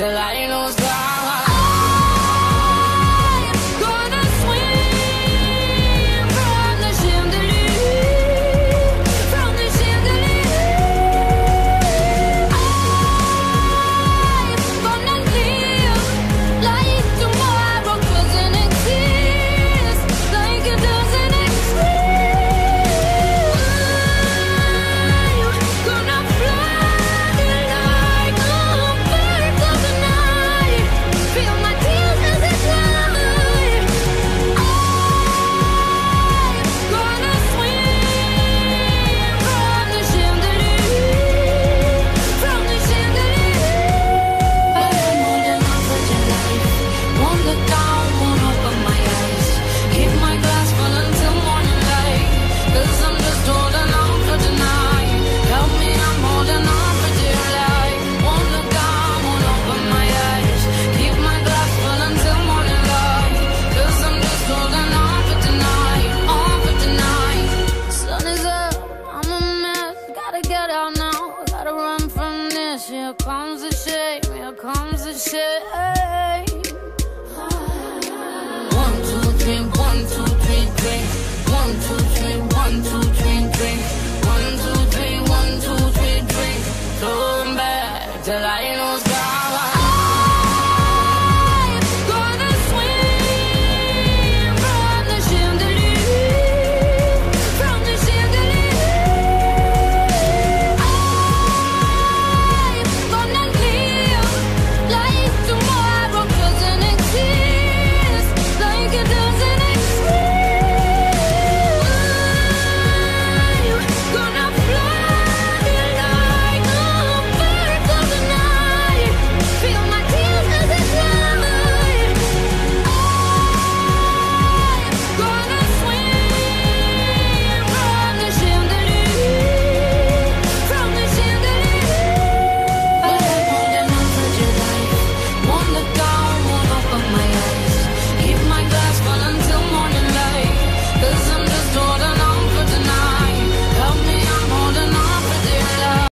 till I lose Here comes the shame, here comes the shame. One, two, three, one, two, three, three. One, two, three, one, two, three, three. One, two, three, one, two, three, three. Throw back till I know it's.